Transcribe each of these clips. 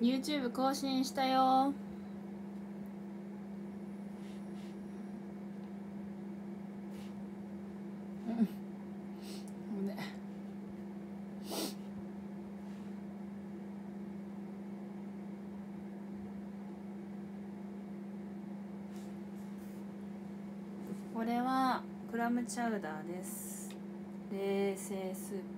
YouTube 更新したよ。これはクラムチャウダーです。冷製スープ。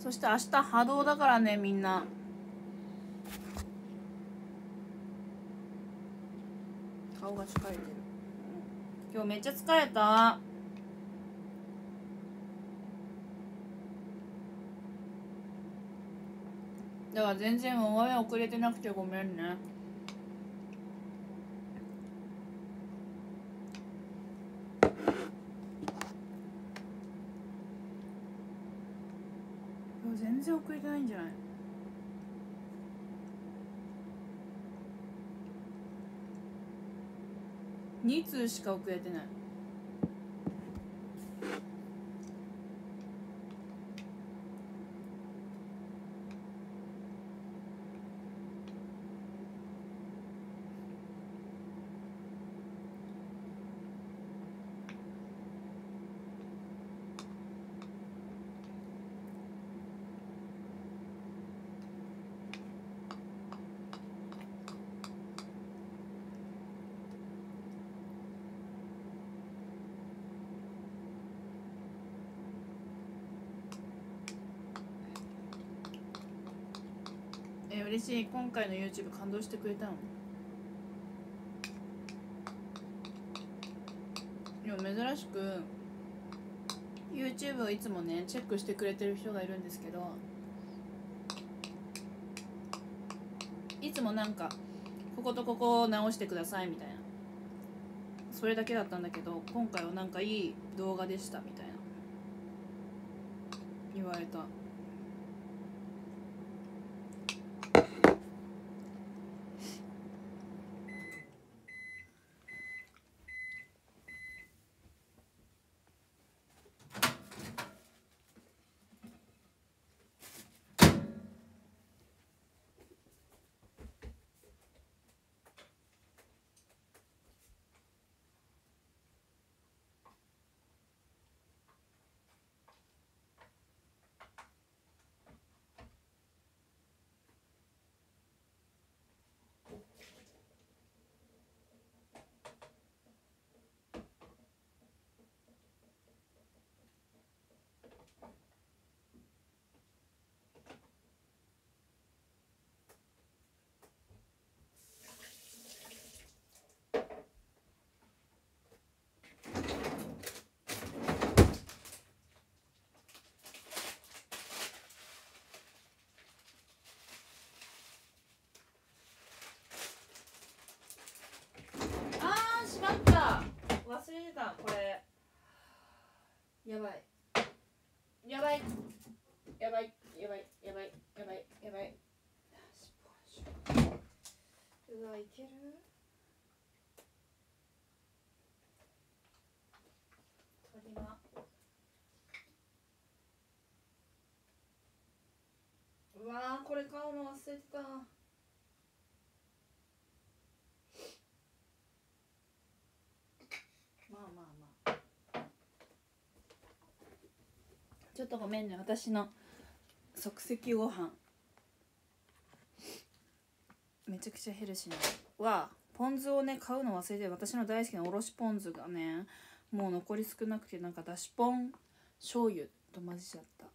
そして明日波動だからねみんな。顔が疲れてる。今日めっちゃ疲れた。だから全然お前遅れてなくてごめんねいや全然遅れてないんじゃない？2通しか遅れてないえ嬉しい今回の YouTube 感動してくれたの？いや珍しく YouTube をいつもねチェックしてくれてる人がいるんですけどいつもなんかこことここを直してくださいみたいな。それだけだったんだけど今回はなんかいい動画でしたみたいな。言われた。やばいやばいやばいやばいやばいやばいやばいうわいける鳥がうわーこれ買うの忘れてたまあまあまあちょっとごめんね。私の即席ご飯。めちゃくちゃヘルシーな。はポン酢をね買うの忘れて私の大好きなおろしポン酢がねもう残り少なくてなんかだしポン醤油と混ぜちゃった。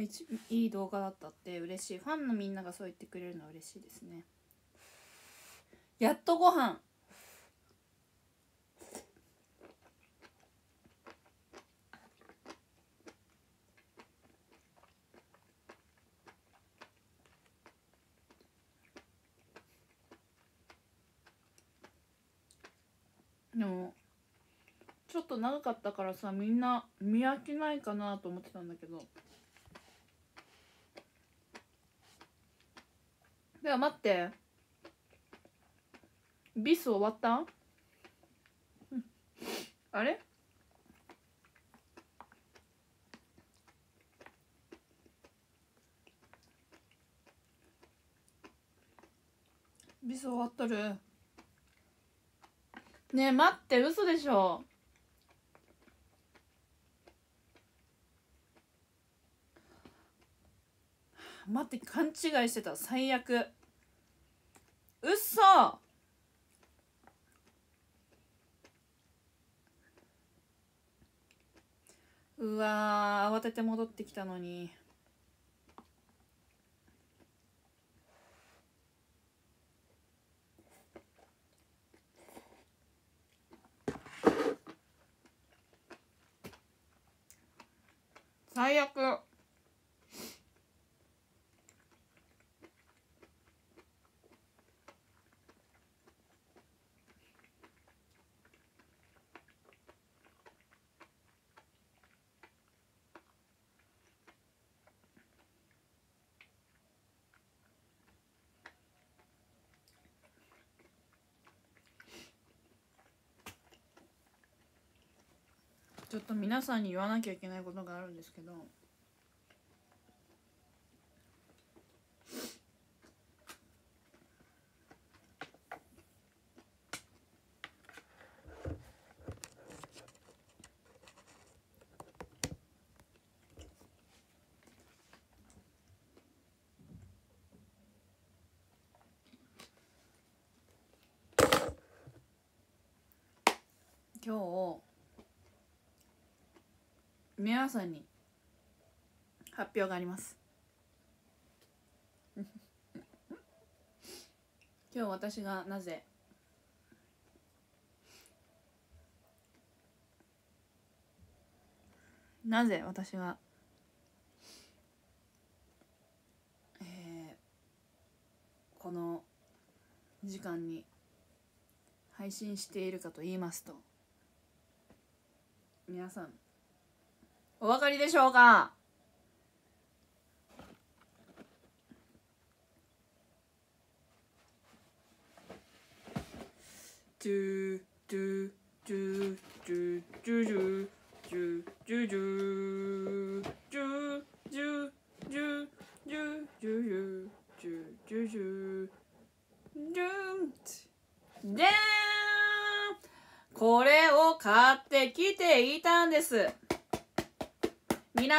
いい動画だったって嬉しい。ファンのみんながそう言ってくれるのは嬉しいですね。やっとご飯。でもちょっと長かったからさみんな見飽きないかなと思ってたんだけど。では待って。ビス終わった、ん、あれ？ビス終わっとる。ねえ待って嘘でしょ。って勘違いしてた最悪うっそうわ慌てて戻ってきたのに。最悪。皆さんに言わなきゃいけないことがあるんですけど皆さんに発表があります。今日私がなぜなぜ私がえー、この時間に配信しているかと言いますと皆さんお分かりでしょうか？ドゥドゥドゥドゥドゥドゥドゥドゥドゥドゥドゥドゥドゥドゥドゥドゥドゥドゥこれを買ってきていたんです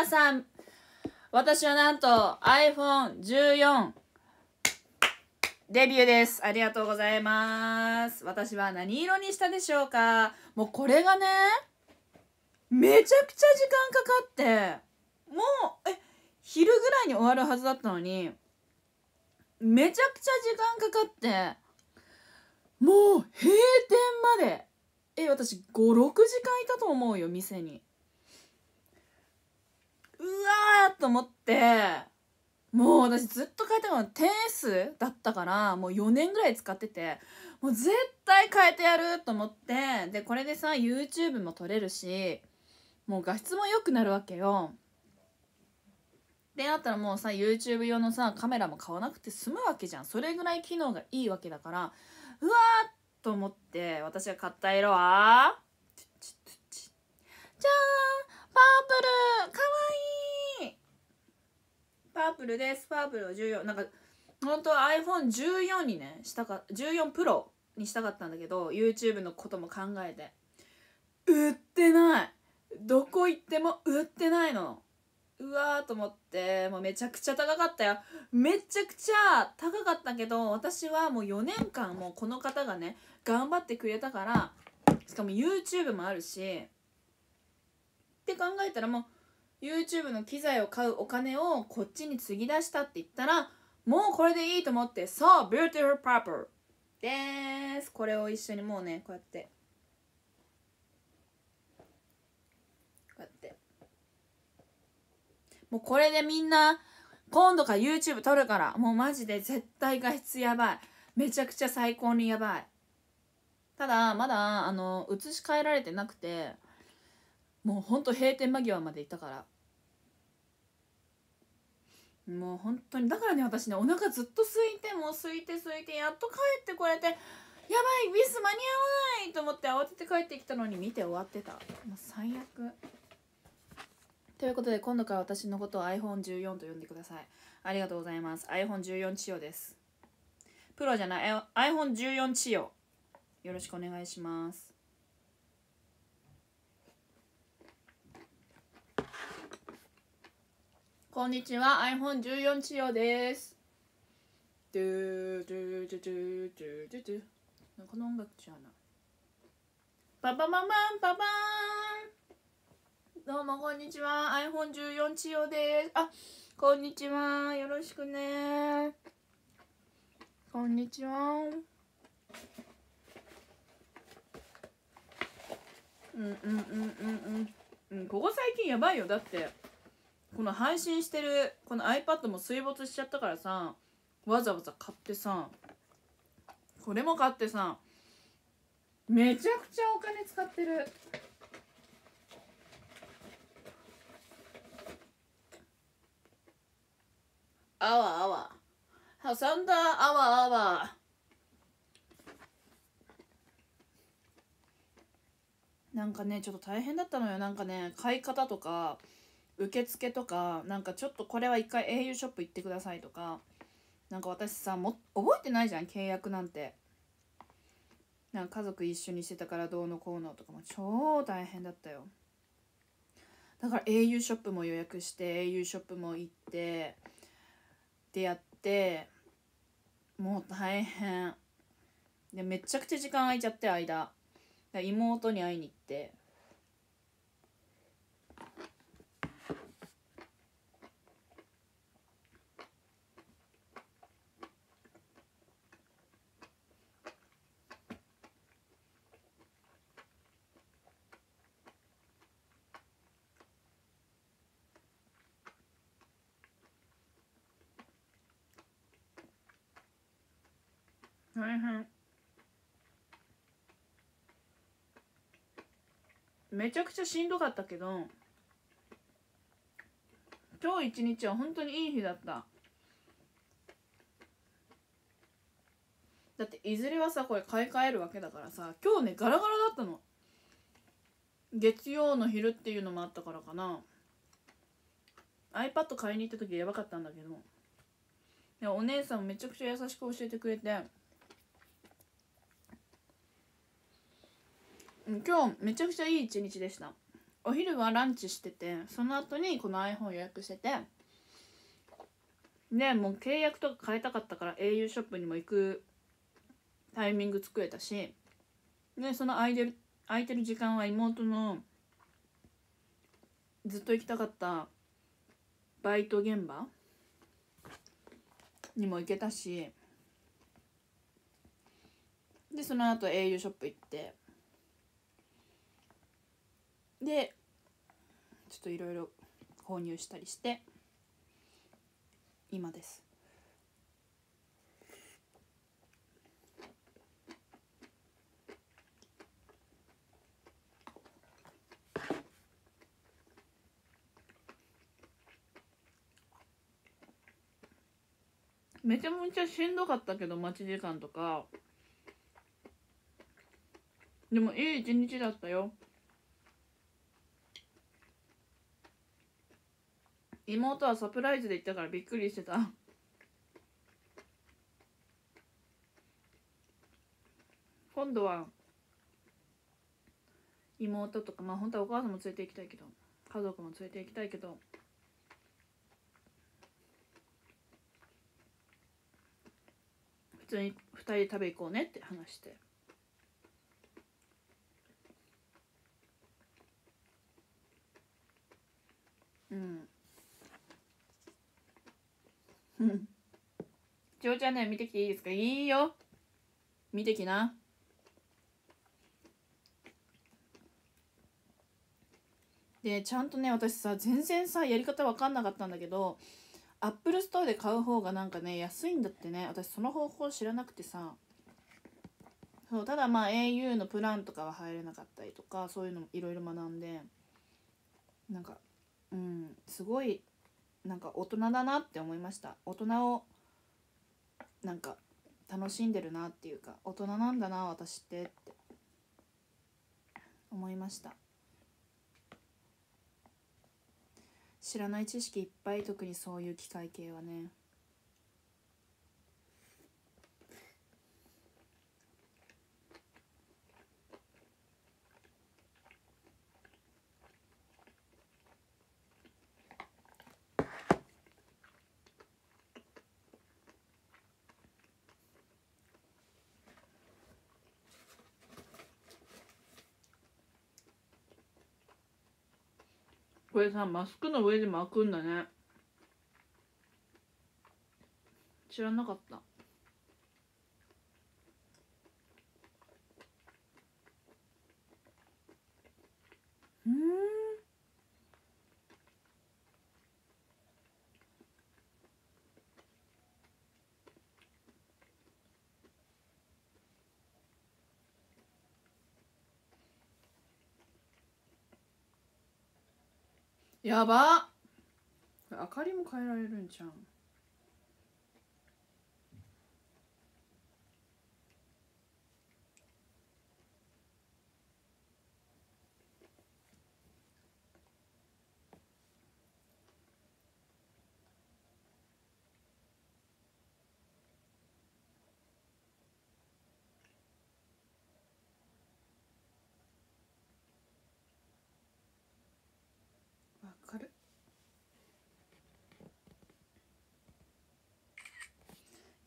さん。私はなんと iPhone14 デビューです。ありがとうございます。私は何色にしたでしょうか。もうこれがねめちゃくちゃ時間かかって。もうえ昼ぐらいに終わるはずだったのにめちゃくちゃ時間かかって。もう閉店まで。え私56時間いたと思うよ店に。わーと思ってもう私ずっと変えてるの点数だったからもう4年ぐらい使っててもう絶対変えてやると思ってでこれでさ YouTube も撮れるしもう画質も良くなるわけよ。でなったらもうさ YouTube 用のさカメラも買わなくて済むわけじゃん。それぐらい機能がいいわけだからうわーと思って私が買った色はじゃーんープルかわいいパープルです。パープルを14なんか本当は iPhone14 にねしたか14 Pro にしたかったんだけど YouTube のことも考えて売ってない。どこ行っても売ってないの。うわーと思ってもうめちゃくちゃ高かったよ。めちゃくちゃ高かったけど私はもう4年間もうこの方がね頑張ってくれたからしかも YouTube もあるしって考えたらもう YouTube の機材を買うお金をこっちに継ぎ出したって言ったらもうこれでいいと思ってそう Beautiful Purple です。これを一緒にもうねこうやって。こうやって。もうこれでみんな今度から YouTube 撮るからもうマジで絶対画質やばい。めちゃくちゃ最高にやばい。ただまだあの移し替えられてなくてもうほんと閉店間際まで行ったから。もう本当にだからね私ねお腹ずっと空いてもう空いて空いてやっと帰ってこれてやばいビス間に合わないと思って慌てて帰ってきたのに見て終わってた。もう最悪。ということで今度から私のことを iPhone14 と呼んでください。ありがとうございます。iPhone14 千代です。プロじゃない iPhone14 千代。よろしくお願いします。こんにちは。iPhone14 千代です。ドゥドゥドゥドゥドゥドゥドゥこの音楽違うなパパママンパパン。どうもこんにちは。iPhone14 千代です。あこんにちは。よろしくね。こんにちは。うんうんうんうんうん。うんここ最近やばいよ。だって。この配信してるこの iPad も水没しちゃったからさわざわざ買ってさこれも買ってさめちゃくちゃお金使ってる。あわあわ挟んだあわあわなんかねちょっと大変だったのよ。なんかね買い方とか受付とかなんかちょっとこれは一回 au ショップ行ってくださいとかなんか私さも覚えてないじゃん契約なんて。なんか家族一緒にしてたからどうのこうのとかも超大変だったよ。だから au ショップも予約して au ショップも行ってでやってもう大変。でめちゃくちゃ時間空いちゃって間。妹に会いに行って。大変めちゃくちゃしんどかったけど今日一日は本当にいい日だった。だっていずれはさこれ買い替えるわけだからさ今日ねガラガラだったの。月曜の昼っていうのもあったからかな。iPad 買いに行った時やばかったんだけど。お姉さんめちゃくちゃ優しく教えてくれて。今日めちゃくちゃいい一日でした。お昼はランチしててその後にこの iPhone 予約しててでもう契約とか変えたかったから au ショップにも行くタイミング作れたしでその空いてる空いてる時間は妹のずっと行きたかったバイト現場にも行けたしでその後 au ショップ行ってでちょっといろいろ購入したりして今です。めちゃめちゃしんどかったけど待ち時間とか。でもいい一日だったよ。妹はサプライズで行ったからびっくりしてた。今度は妹とかまあ本当はお母さんも連れて行きたいけど家族も連れて行きたいけど普通に2人で食べ行こうねって話してうんうん。ちおちゃんね見てきていいですか？いいよ。見てきな。でちゃんとね私さ全然さやり方分かんなかったんだけどアップルストアで買う方がなんかね安いんだってね。私その方法知らなくてさ。そうただまあ au のプランとかは入れなかったりとかそういうのもいろいろ学んで。なんかうんすごいなんか大人だなって思いました。大人をなんか楽しんでるなっていうか大人なんだな私ってって思いました。知らない知識いっぱい特にそういう機械系はね。これさマスクの上で巻くんだね。知らなかった。うん。やば。明かりも変えられるんじゃんわかる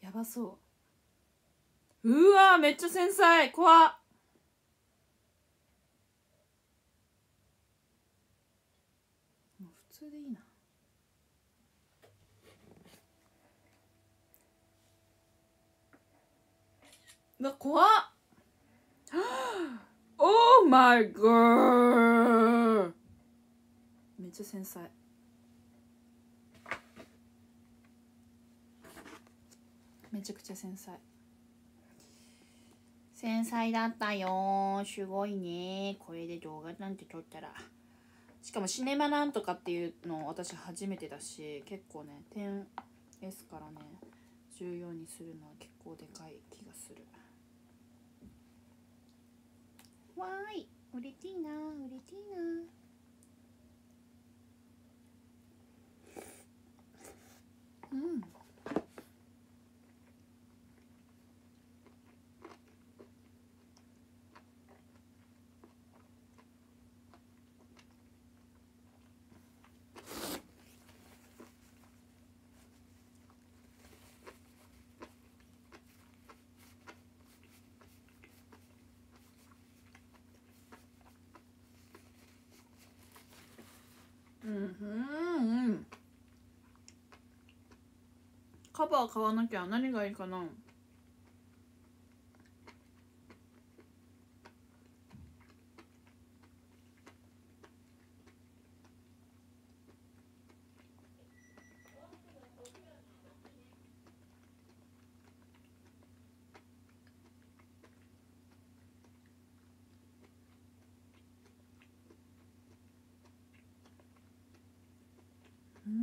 やばそう。うわめっちゃ繊細。怖っ。普通でいいな。うわ怖っ。Oh my god めっちゃ繊細。めちゃくちゃ繊細。繊細だったよすごいね。これで動画なんて撮ったら。しかもシネマなんとかっていうの私初めてだし結構ね 10S からね14にするのは結構でかい気がする。わーい。売れていいな売れていいなうんうんうんカバー買わなきゃ何がいいかなうーん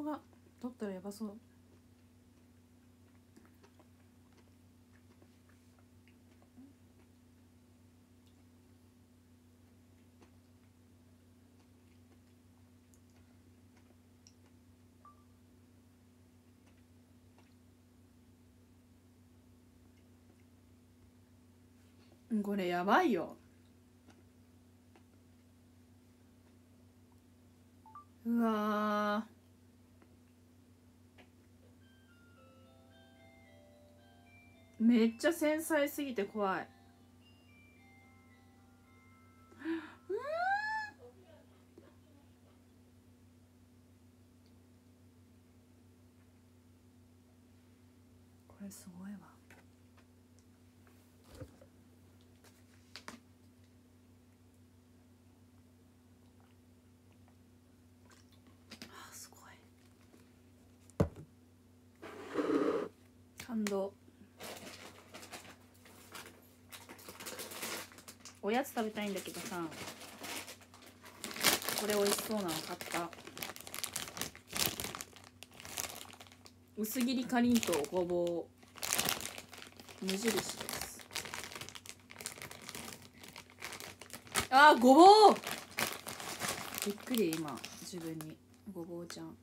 動画撮ったらやばそう。これやばいよ。うわめっちゃ繊細すぎて怖い。これすごいわ。すごい。感動。おやつ食べたいんだけどさこれ美味しそうなの買った。薄切りかりんとうごぼう無印です。あーごぼう！びっくり今自分に。ごぼうちゃん。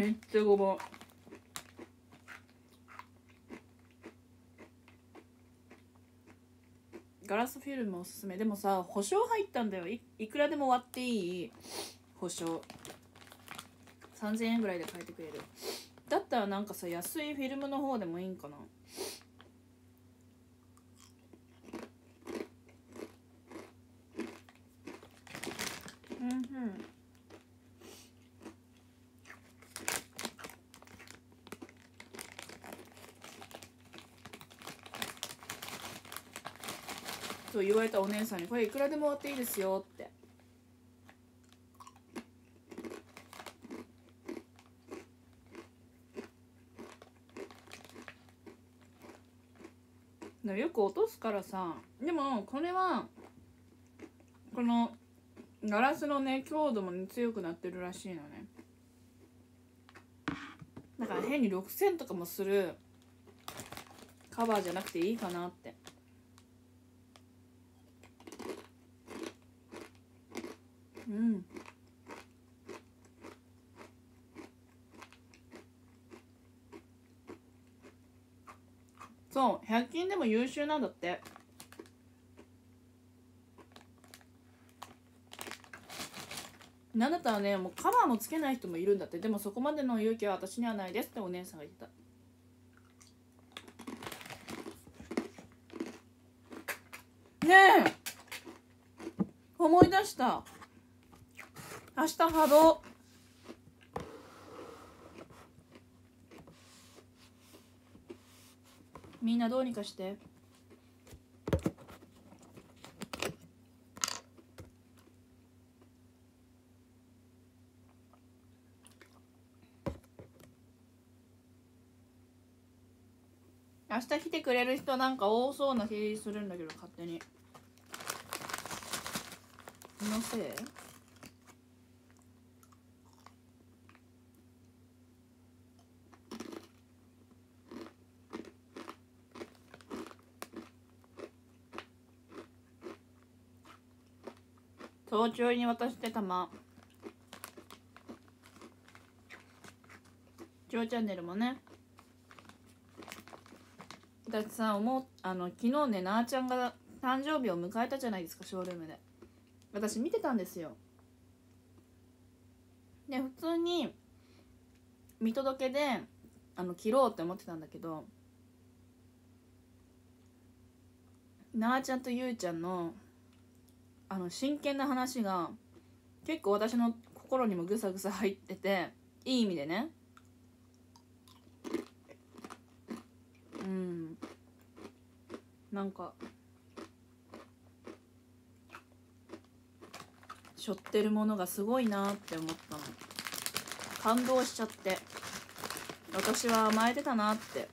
めっちゃごぼう。ガラスフィルムおすすめ。でもさ保証入ったんだよ。いくらでも割っていい。保証。3000円ぐらいで買えてくれる。だったらなんかさ安いフィルムの方でもいいんかなうんうんと言われたお姉さんに「これいくらでも割っていいですよ」って。よく落とすからさでもこれはこのガラスのね強度も、ね、強くなってるらしいのね。だから変に6000とかもするカバーじゃなくていいかなってうんでも優秀なんだって。なんだったらねもうカバーもつけない人もいるんだって。でもそこまでの勇気は私にはないですってお姉さんが言ってた。ねえ。思い出した。明日波動。みんなどうにかして。明日来てくれる人なんか多そうな気するんだけど勝手に。気のせい？早朝に渡してたま。ジョーチャンネルもね。だってさ思うあの昨日ねなあちゃんが誕生日を迎えたじゃないですかショールームで。私見てたんですよ。で普通に見届けであの切ろうって思ってたんだけどなあちゃんとゆうちゃんのあの真剣な話が結構私の心にもぐさぐさ入ってていい意味でね。うん。なんか背負ってるものがすごいなって思ったの。感動しちゃって。私は甘えてたなって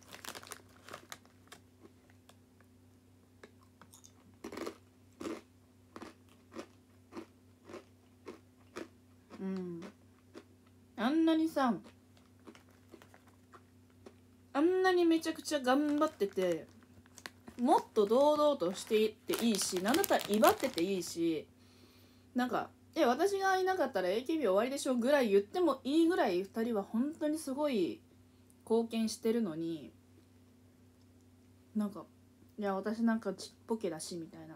うんあんなにさあんなにめちゃくちゃ頑張っててもっと堂々としていっていいし何だったら威張ってていいしなんか「え私がいなかったら AKB 終わりでしょ」ぐらい言ってもいいぐらい2人は本当にすごい貢献してるのになんか「いや私なんかちっぽけだし」みたいな。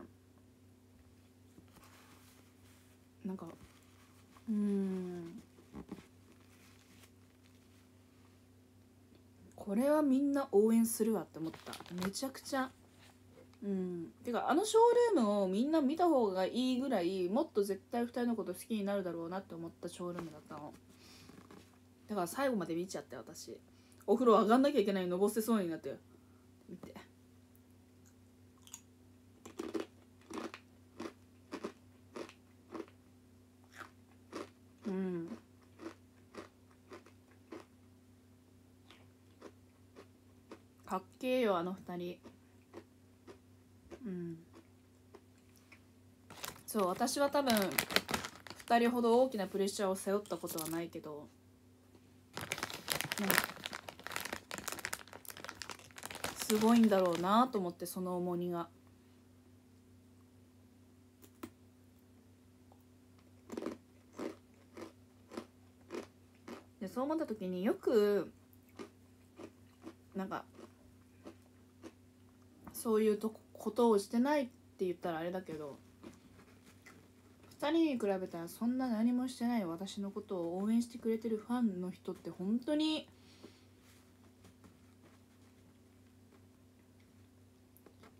なんかうん。これはみんな応援するわって思った。めちゃくちゃ。うん。てかあのショールームをみんな見た方がいいぐらいもっと絶対2人のこと好きになるだろうなって思ったショールームだったの。だから最後まで見ちゃって私。お風呂上がんなきゃいけないのぼせそうになって。見て。かっけよあの二人。うん。そう私は多分2人ほど大きなプレッシャーを背負ったことはないけど。なん。かすごいんだろうなと思ってその重荷が。でそう思った時によくなんかそういうとことをしてないって言ったらあれだけど2人に比べたらそんな何もしてない私のことを応援してくれてるファンの人って本当に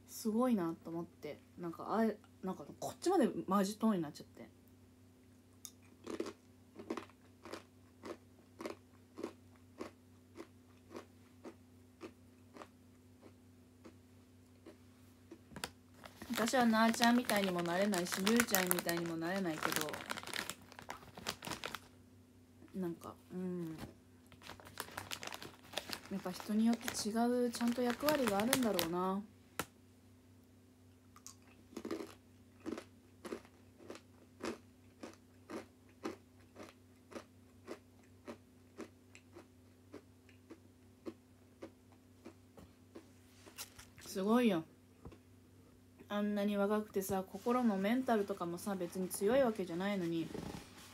すごいなと思ってなんかあれなんかこっちまでマジトーンになっちゃって。私はなあちゃんみたいにもなれないしゆうちゃんみたいにもなれないけどなんかうん。やっぱ人によって違うちゃんと役割があるんだろうなすごいよあんなに若くてさ心もメンタルとかもさ別に強いわけじゃないのに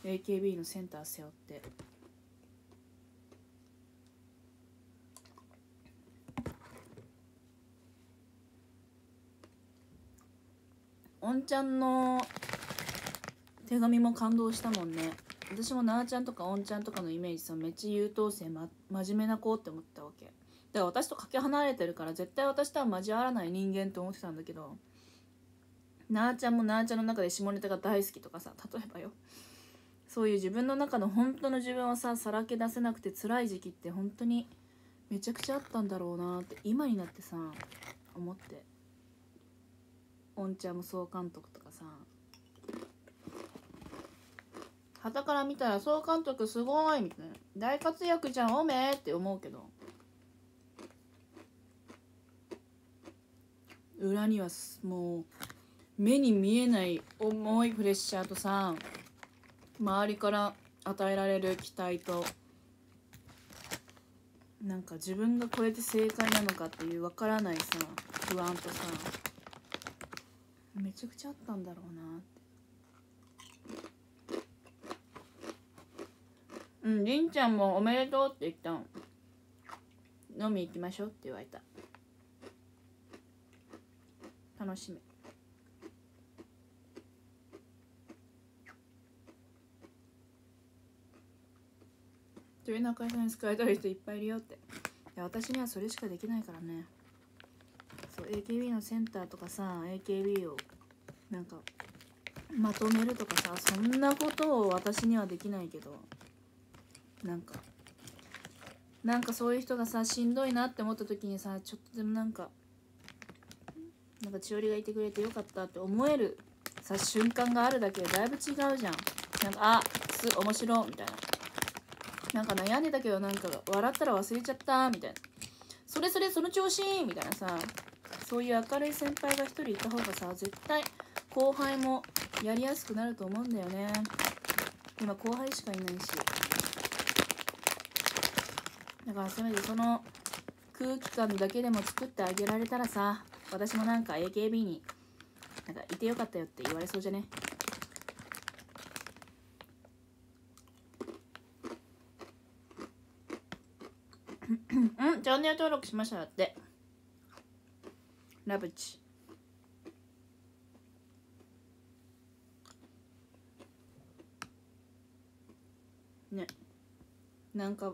AKB のセンター背負って。おんちゃんの手紙も感動したもんね。私もなあちゃんとかおんちゃんとかのイメージさめっちゃ優等生、ま、真面目な子って思ったわけ。だから私とかけ離れてるから絶対私とは交わらない人間と思ってたんだけどなあちゃんもなあちゃんの中で下ネタが大好きとかさ例えばよ。そういう自分の中の本当の自分をささらけ出せなくて辛い時期って本当にめちゃくちゃあったんだろうなって今になってさ思って。おんちゃんも総監督とかさ。旗から見たら総監督すごいみたいな。大活躍じゃんおめえって思うけど。裏にはもう目に見えない重いプレッシャーとさ周りから与えられる期待となんか自分がこれで正解なのかっていう分からないさ不安とさめちゃくちゃあったんだろうなって。うんりんちゃんもおめでとうって言ったの。飲み行きましょうって言われた。楽しみ。鳥の会社に使えたい人いっぱいいるよって。いや私にはそれしかできないからね。そう AKB のセンターとかさ AKB をなんかまとめるとかさそんなことを私にはできないけど。なんかなんかそういう人がさしんどいなって思った時にさちょっとでもなんかなんか千織がいてくれてよかったって思えるさ瞬間があるだけでだいぶ違うじゃん。なんかあす面白みたいな。なんか悩んでたけどなんか笑ったら忘れちゃったみたいな。それそれその調子みたいなさ。そういう明るい先輩が一人いた方がさ絶対後輩もやりやすくなると思うんだよね。今後輩しかいないし。だからせめてその空気感だけでも作ってあげられたらさ私もなんか AKB になんかいてよかったよって言われそうじゃねうんチャンネル登録しましたって。ラブチ。ね。なんか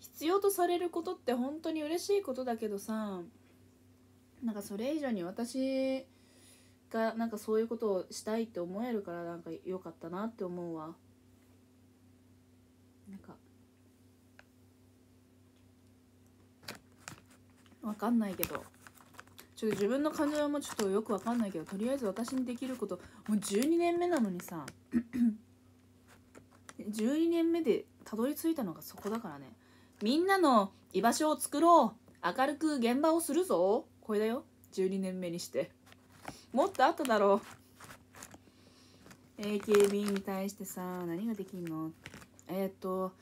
必要とされることって本当に嬉しいことだけどさなんかそれ以上に私がなんかそういうことをしたいって思えるからなんか良かったなって思うわ。なんかわかんないけど。ちょっと自分の感情もちょっとよくわかんないけどとりあえず私にできることもう12年目なのにさ。12年目でたどり着いたのがそこだからね。みんなの居場所を作ろう。明るく現場をするぞ。これだよ。12年目にして。もっとあっただろう。AKB に対してさ何ができんの？えー、っと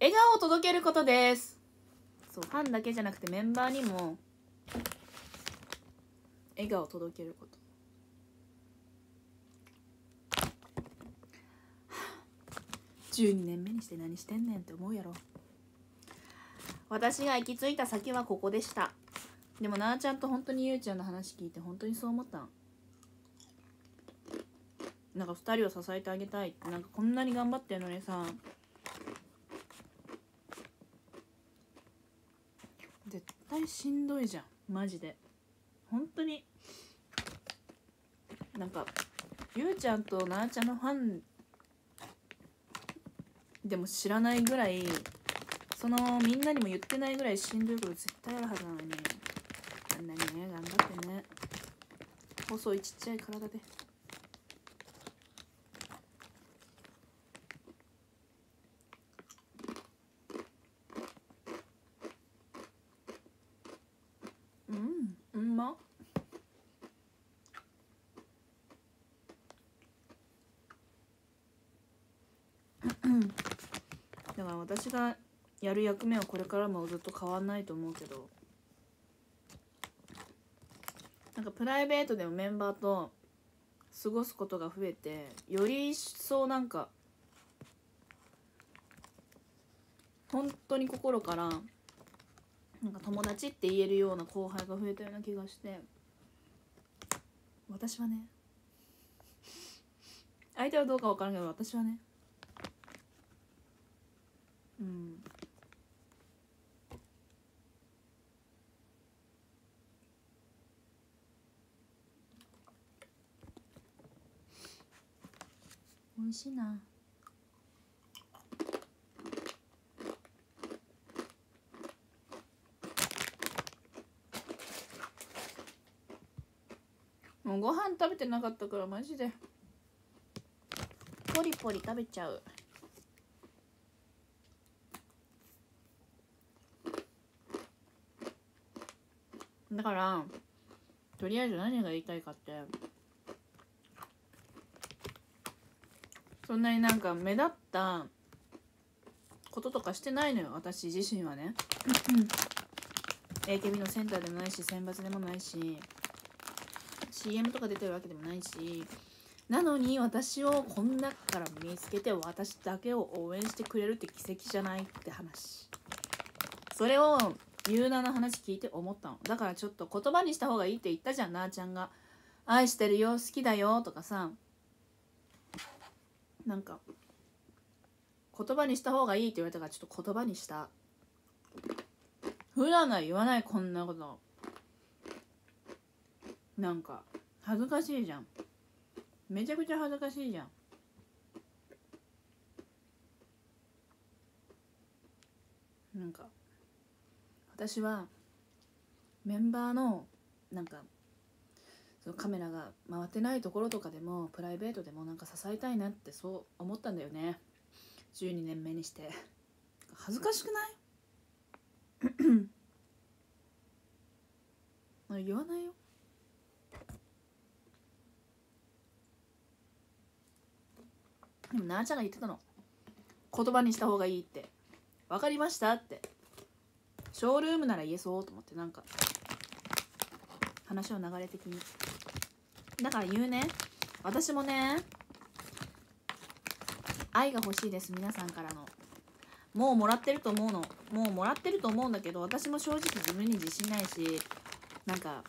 笑顔を届けることです。そうファンだけじゃなくてメンバーにも笑顔を届けること。12年目にして何してんねんって思うやろ。私が行き着いた先はここでした。でもなあちゃんと本当にゆうちゃんの話聞いて本当にそう思ったん。なんか2人を支えてあげたい。ってなんかこんなに頑張ってるのにさ絶対しんどいじゃん。マジで。本当に。なんかゆうちゃんとなあちゃんのファンでも知らないぐらいそのみんなにも言ってないぐらいしんどいこと絶対あるはずなのに。あんなにね頑張ってね。細いちっちゃい体でうんうんまっだから私がやる役目はこれからもずっと変わんないと思うけど。なんかプライベートでもメンバーと過ごすことが増えてより一層なんか本当に心からなんか友達って言えるような後輩が増えたような気がして私はね相手はどうか分からんけど私はねうん。美味しいな。もうご飯食べてなかったからマジで。ポリポリ食べちゃう。だからとりあえず何が言いたいかってそんなになんか目立ったこととかしてないのよ私自身はね。AKB のセンターでもないし選抜でもないし CM とか出てるわけでもないしなのに私をこん中から見つけて私だけを応援してくれるって奇跡じゃないって話。それをゆうなの話聞いて思ったの。だからちょっと言葉にした方がいいって言ったじゃんなあちゃんが「愛してるよ好きだよ」とかさなんか言葉にした方がいいって言われたからちょっと言葉にした。普段は言わないこんなこと。なんか恥ずかしいじゃん。めちゃくちゃ恥ずかしいじゃん。なんか私はメンバーのなんかそのカメラが回ってないところとかでもプライベートでもなんか支えたいなってそう思ったんだよね。12年目にして。恥ずかしくない？言わないよ。でもなあちゃんが言ってたの。言葉にした方がいいって。分かりましたって。ショールームなら言えそうと思ってなんか。話の流れ的に。だから言うね。私もね愛が欲しいです。皆さんからの。もうもらってると思うの。もうもらってると思うんだけど私も正直自分に自信ないしなんか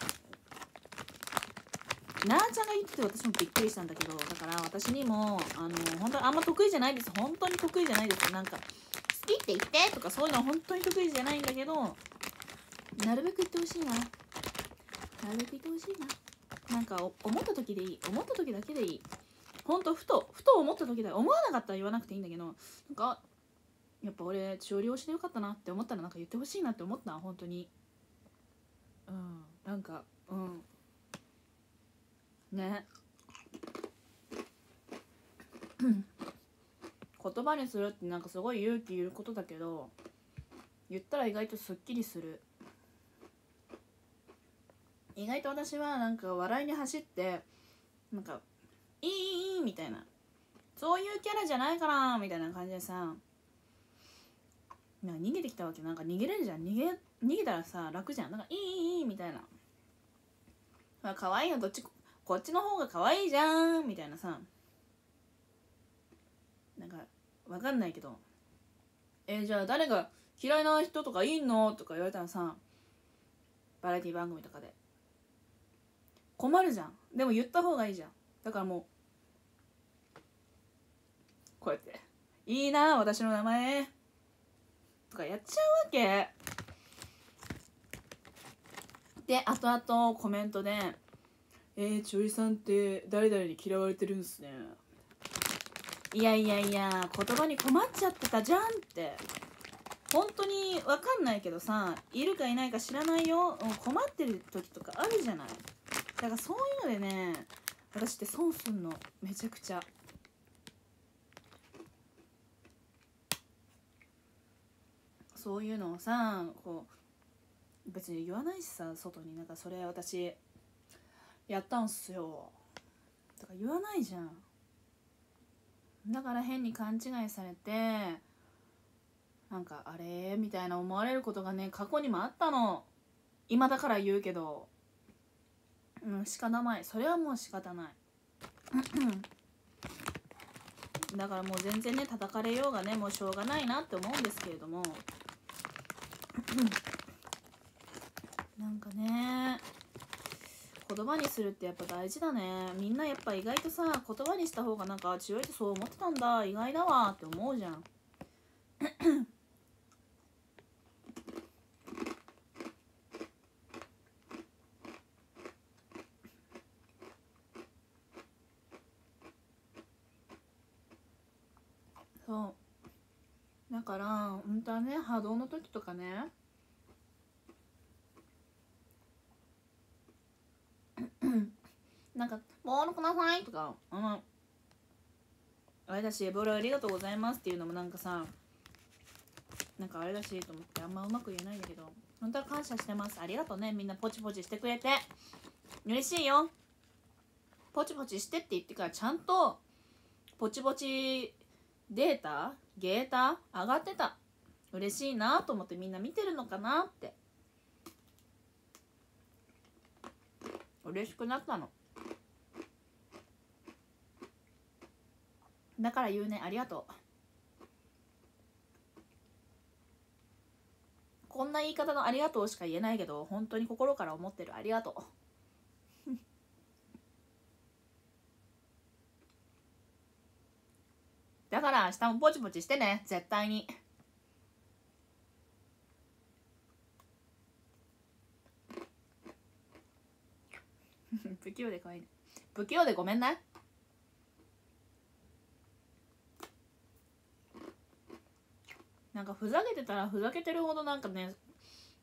なあちゃんが言ってて私もびっくりしたんだけどだから私にもあの本当あんま得意じゃないです。本当に得意じゃないです。なんか好きって言ってとかそういうのは本当に得意じゃないんだけどなるべく言ってほしいななるべく言ってほしいな。なんか思った時でいい。思った時だけでいい。ほんとふとふと思った時だ思わなかったら言わなくていいんだけどなんかやっぱ俺少量してよかったなって思ったらなんか言ってほしいなって思った本当に。うん。なんかうん。ね。言葉にするってなんかすごい勇気いることだけど言ったら意外とすっきりする。意外と私はなんか笑いに走ってなんか「いいいいいい」みたいな。そういうキャラじゃないかなみたいな感じでさなんか逃げてきたわけ。なんか逃げれるじゃん。逃げ逃げたらさ楽じゃん。なんか「いいいい」みたいな「可愛いよどっちこっちの方が可愛いじゃん」みたいなさ。なんかわかんないけど「えー、じゃあ誰が嫌いな人とかいんの?」とか言われたらさバラエティ番組とかで。困るじゃん。でも言った方がいいじゃん。だからもうこうやって「いいな私の名前」とかやっちゃうわけ。で後々コメントで「えー、ちょいさんって誰々に嫌われてるんすね」いやいやいや言葉に困っちゃってたじゃんって。本当に分かんないけどさいるかいないか知らないよ。困ってる時とかあるじゃない。からそういうのでね私って損すんの。めちゃくちゃ。そういうのをさこう別に言わないしさ外に。なんかそれ私やったんすよ。とか言わないじゃん。だから変に勘違いされてなんかあれ？みたいな思われることがね過去にもあったの。今だから言うけど。うん仕方ない。それはもう仕方ない。だからもう全然ね叩かれようがねもうしょうがないなって思うんですけれども。なんかね言葉にするってやっぱ大事だね。みんなやっぱ意外とさ言葉にした方がなんか強いってそう思ってたんだ。意外だわって思うじゃんそうだから本当はね波動の時とかね。なんか「ボールください」とか「うん、あれだしボールありがとうございます」っていうのもなんかさなんかあれだしと思ってあんまうまく言えないんだけど本当は感謝してます。ありがとうね。みんなポチポチしてくれて。嬉しいよ。ポチポチしてって言ってからちゃんとポチポチデータ？ゲータ？上がってた。嬉しいなと思ってみんな見てるのかなって。嬉しくなったの。だから言うね。ありがとう。こんな言い方のありがとうしか言えないけど本当に心から思ってる。ありがとう。だから明日もポチポチしてね。絶対に。不器用で可愛い不器用でごめんな。なんかふざけてたらふざけてるほどなんかね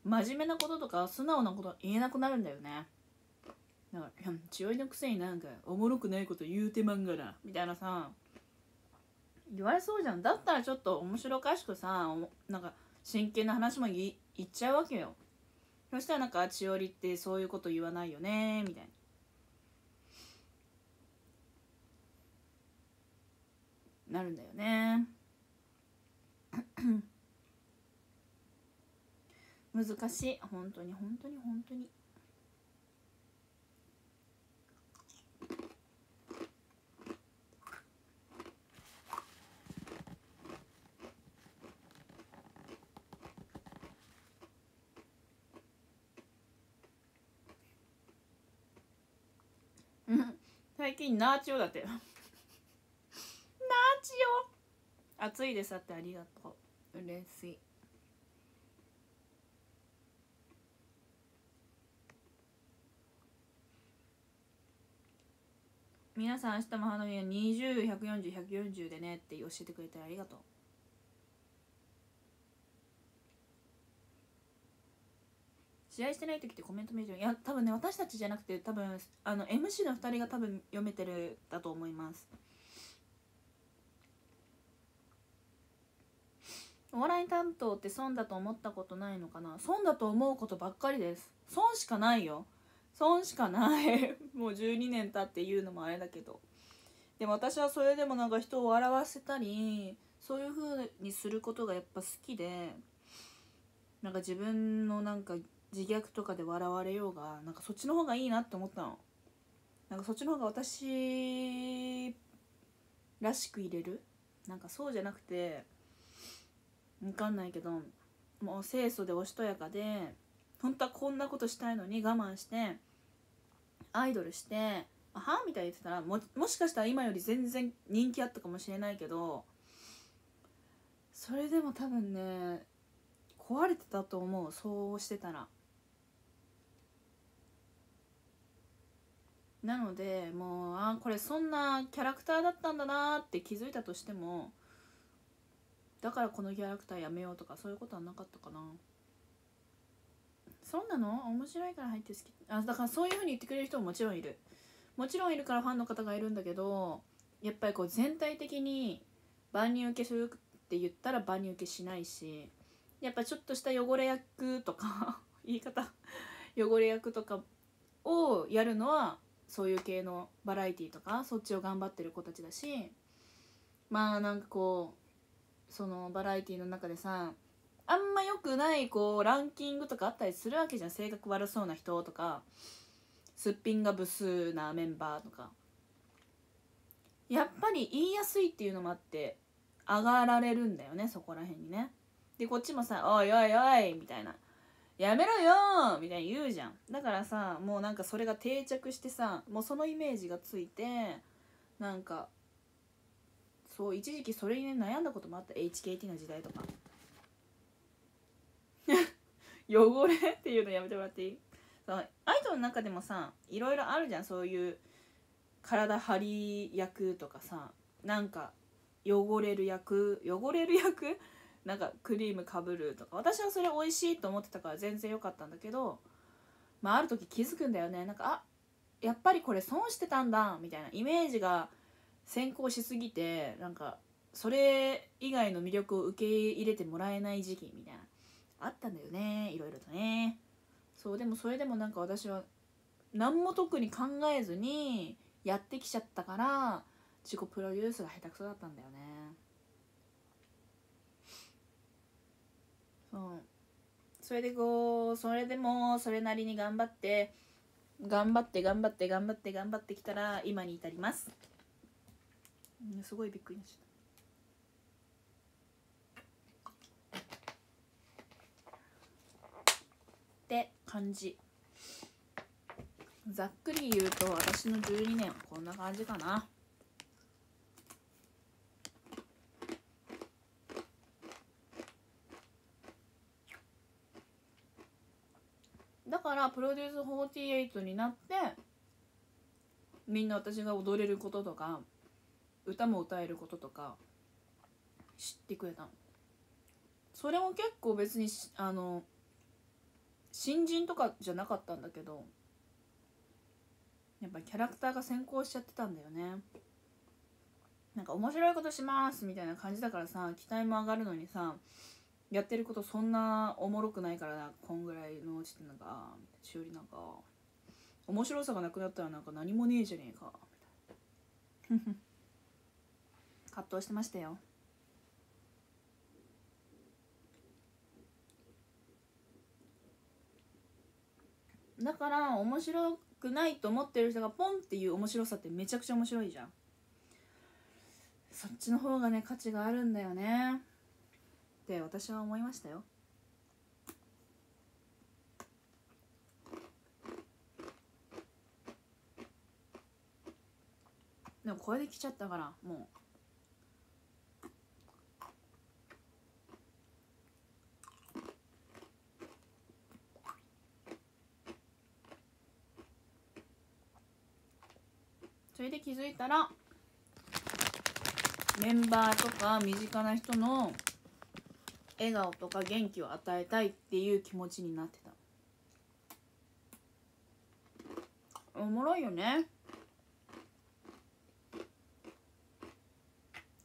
真面目なこととか素直なこと言えなくなるんだよね。だから「千代のくせになんかおもろくないこと言うてまんがな」みたいなさ。言われそうじゃん。だったらちょっと面白おかしくさなんか真剣な話も言っちゃうわけよ。そしたらなんか千織ってそういうこと言わないよねみたいな。なるんだよね。難しい。本当に本当に本当に。最近ナーチオだって。ナーチオ？暑いですってありがとう。嬉しい。皆さん明日も花見は20140140でねって教えてくれてありがとう試合してない時ってコメント見るいや多分ね私たちじゃなくて多分あの MC の2人が多分読めてるだと思います。お笑い担当って損だと思ったことないのかな？損だと思うことばっかりです。損しかないよ。損しかない。もう12年経って言うのもあれだけど。でも私はそれでもなんか人を笑わせたりそういう風にすることがやっぱ好きでなんか自分のなんか自虐とかで笑われようがなんかそっちの方がいいなって思ったのなんかそっちの方が私らしく入れる？なんかそうじゃなくて分かんないけどもう清楚でおしとやかで本当はこんなことしたいのに我慢してアイドルして「あは?」みたいに言ってたらももしかしたら今より全然人気あったかもしれないけどそれでも多分ね壊れてたと思うそうしてたら。なのでもうあこれそんなキャラクターだったんだなって気づいたとしてもだからこのキャラクターやめようとかそういうことはなかったかな。そんなの？面白いから入って好き。あだからそういうふうに言ってくれる人ももちろんいる。もちろんいるからファンの方がいるんだけどやっぱりこう全体的に万人受けするって言ったら万人受けしないしやっぱちょっとした汚れ役とか 言い方汚れ役とかをやるのはそういう系のバラエティーとかそっちを頑張ってる子たちだしまあなんかこうそのバラエティーの中でさあんま良くないこうランキングとかあったりするわけじゃん。性格悪そうな人とかすっぴんがブスなメンバーとか。やっぱり言いやすいっていうのもあって上がられるんだよねそこら辺にね。でこっちもさ「おいおいおい」みたいな。やめろよみたいに言うじゃん。だからさもうなんかそれが定着してさもうそのイメージがついてなんかそう一時期それに、ね、悩んだこともあった。HKT の時代とか。汚れっていうのやめてもらっていい？そアイドルの中でもさいろいろあるじゃん。そういう体張り役とかさ。なんか汚れる役？汚れる役？なんかクリームかぶるとか。私はそれ美味しいと思ってたから全然良かったんだけどまあある時気づくんだよね。なんかあやっぱりこれ損してたんだみたいな。イメージが先行しすぎてなんかそれ以外の魅力を受け入れてもらえない時期みたいな。あったんだよね。いろいろとね。そうでもそれでもなんか私は何も特に考えずにやってきちゃったから自己プロデュースが下手くそだったんだよね。そうそれでこうそれでもそれなりに頑張って頑張って頑張って頑張って頑張ってきたら今に至ります、うん、すごいびっくりしちゃった。って感じ。ざっくり言うと私の12年はこんな感じかな。だからプロデュース48になってみんな私が踊れることとか歌も歌えることとか知ってくれたの。それも結構別にあの新人とかじゃなかったんだけどやっぱキャラクターが先行しちゃってたんだよね。なんか面白いことしますみたいな感じだからさ期待も上がるのにさやってることそんなおもろくないからなこんぐらいのちっとなんかしおりなんか。面白さがなくなったらなんか何もねえじゃねえかみたいな。葛藤してましたよ。だから面白くないと思ってる人がポンっていう面白さってめちゃくちゃ面白いじゃん。そっちの方がね価値があるんだよね。って私は思いましたよ。でもこれで来ちゃったからもう。それで気づいたらメンバーとか身近な人の笑顔とか元気を与えたいっていう気持ちになってた。おもろいよね。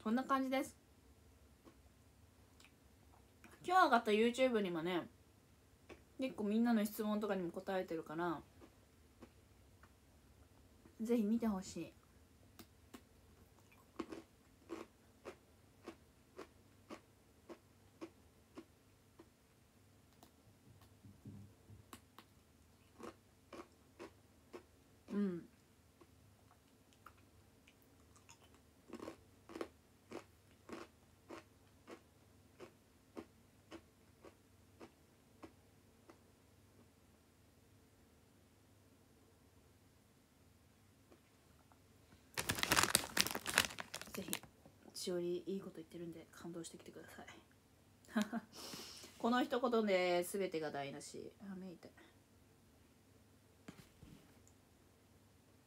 そんな感じです。今日上がった YouTube にもね結構みんなの質問とかにも答えてるからぜひ見てほしいうんぜひしおりいいこと言ってるんで感動してきてくださいこの一言で全てが台無しあ目痛い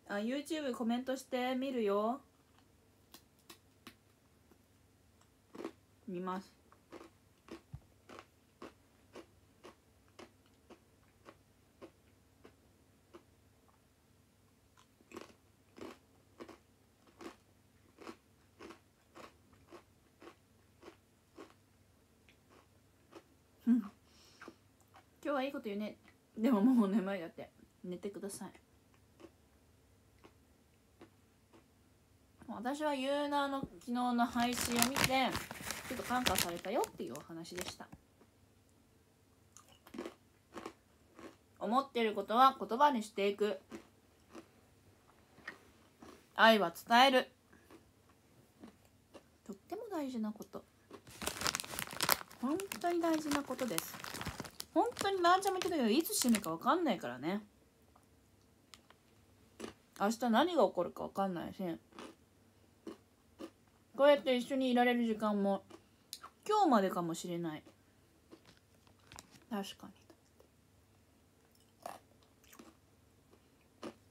あ YouTube コメントしてみるよ見ますいいこと言うね。でももう眠いだって。寝てください。私はユーナーの昨日の配信を見てちょっと感化されたよっていうお話でした。思ってることは言葉にしていく。愛は伝える。とっても大事なこと。本当に大事なことです。本当になんちゃんも言ってたけどいつ死ぬか分かんないからね。明日何が起こるか分かんないし。こうやって一緒にいられる時間も今日までかもしれない。確か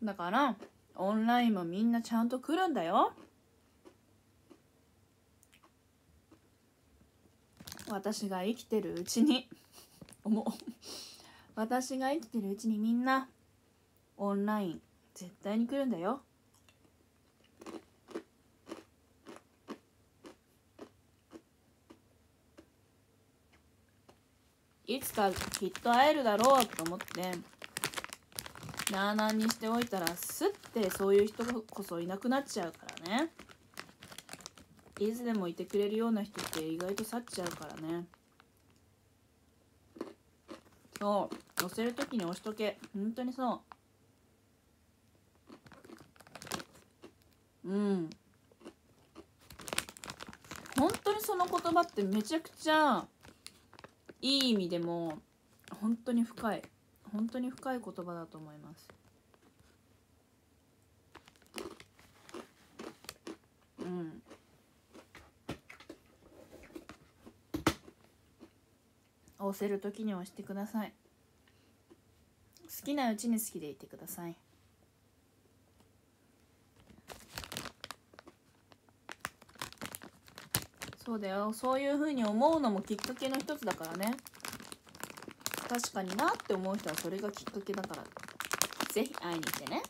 に。だからオンラインもみんなちゃんと来るんだよ。私が生きてるうちに。思う。私が生きてるうちにみんなオンライン絶対に来るんだよ。いつかきっと会えるだろうと思ってなあなあにしておいたらすってそういう人こそいなくなっちゃうからね。いつでもいてくれるような人って意外と去っちゃうからね。そう。押せる時に押しとけ。本当にそう。うん。本当にその言葉ってめちゃくちゃいい意味でも本当に深い。本当に深い言葉だと思います。うん。押せる時に押してください。好きなうちに好きでいてください。そうだよ。そういうふうに思うのもきっかけの一つだからね。確かになって思う人はそれがきっかけだから。ぜひ会いに来てね。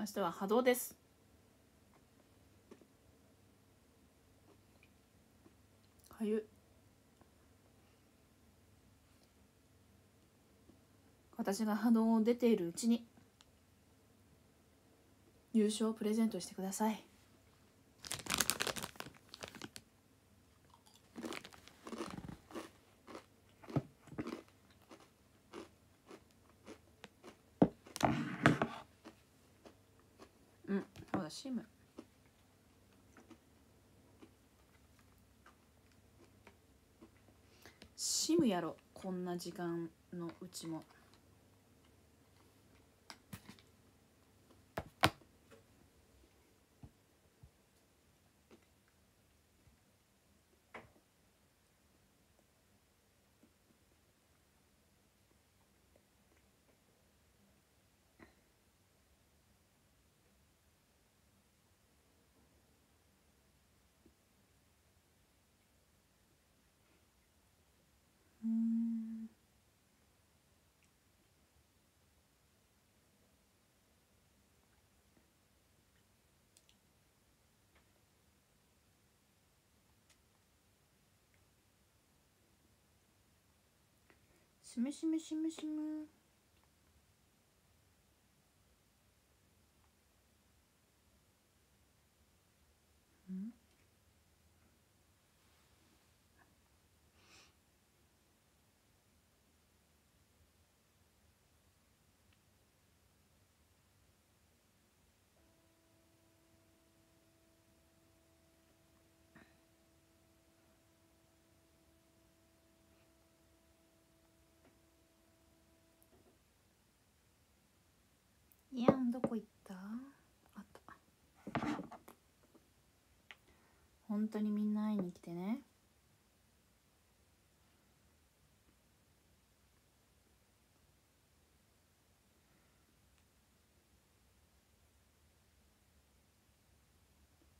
明日は波動です。かゆ。私が波動を出ているうちに優勝をプレゼントしてくださいうんそうだシムシムやろこんな時間のうちも。しむしむしむしむどこ行った？あった。本当にみんな会いに来てね。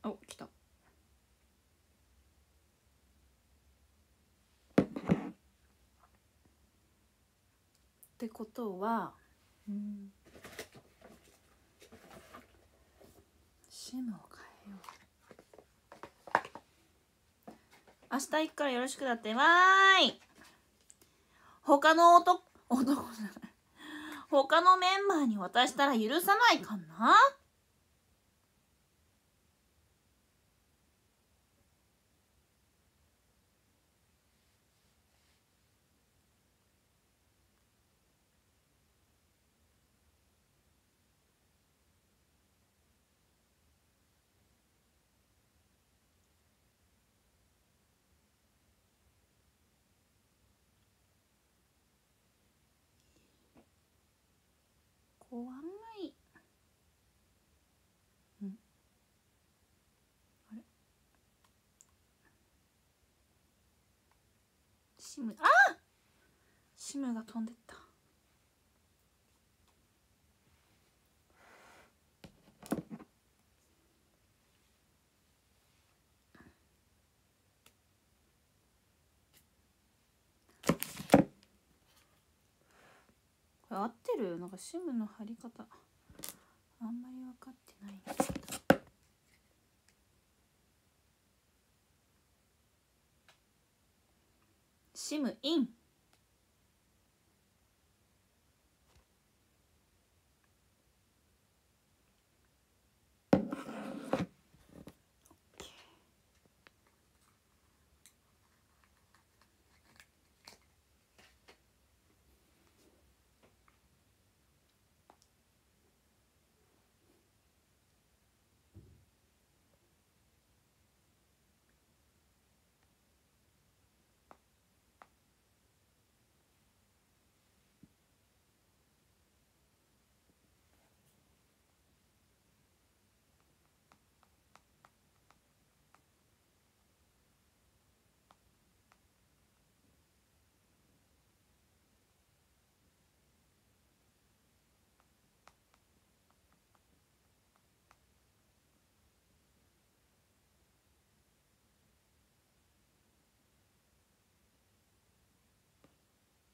お来た。ってことはうん。シムを変えよう。明日行くからよろしくだってわーい。他の男男じゃない。他のメンバーに渡したら許さないかな？怖い。ん。あれ？シム。あ！シムが飛んでった。合ってる？なんかシムの貼り方。あんまり分かってない。んだけどシムイン。